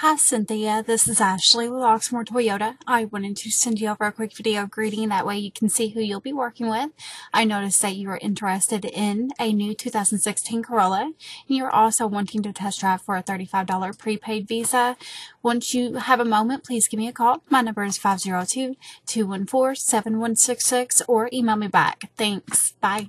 Hi Cynthia, this is Ashley with Oxmoor Toyota. I wanted to send you over a quick video greeting, that way you can see who you'll be working with. I noticed that you are interested in a new 2016 Corolla, and you're also wanting to test drive for a $35 prepaid visa. Once you have a moment, please give me a call. My number is 502-214-7166 or email me back. Thanks. Bye.